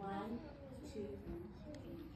One, two, three.